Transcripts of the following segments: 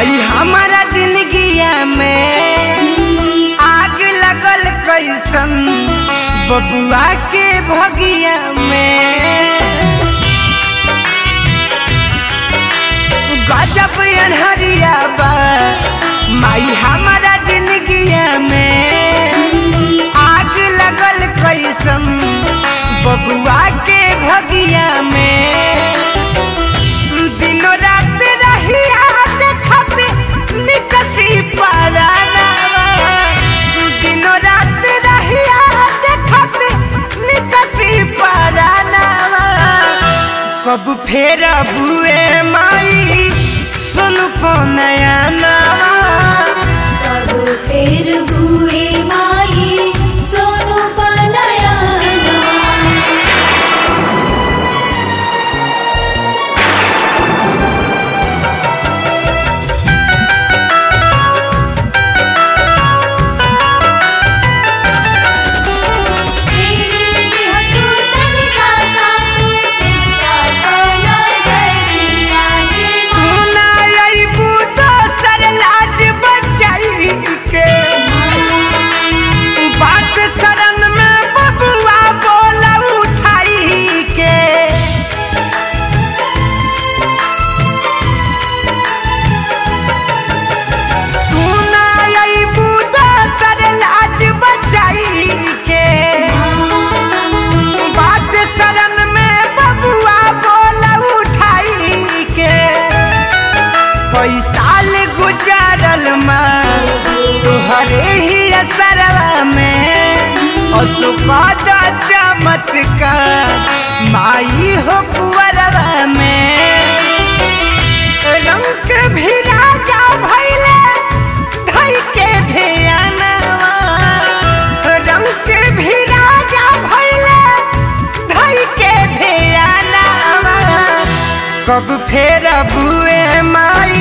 माई हमारा जिंदगिया में। आग लगल कैसन बबुआ के भगिया में। गजब अनहरिया बा। कब फेरा बुए माई? सुन नया तब कई साल गुजारल तुहरे ही असरवा में। असुपाद चमत्कार माई हो कुवरवा में। रंग भी के रंग भी राजा भैले के कब फेर बुए माई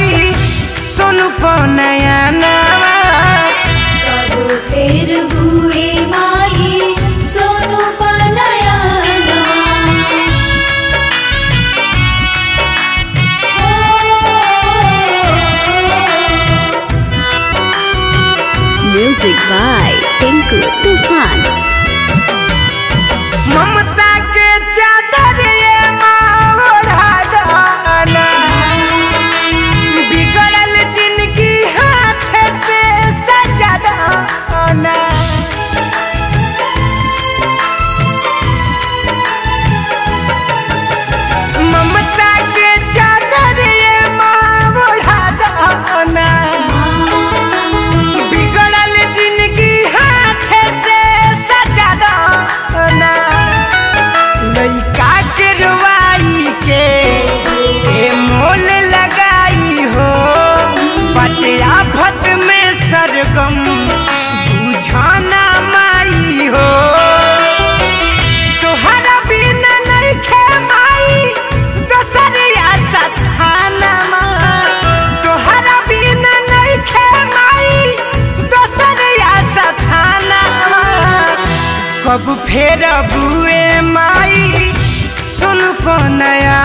सरगम बुझाना माई हो। तोहरा बिना नहीं खे माई। दोसरिया सथाना तोहरा बिना नहीं खे माई। दोसरिया सथाना कब फेर बुए माई। सुन नया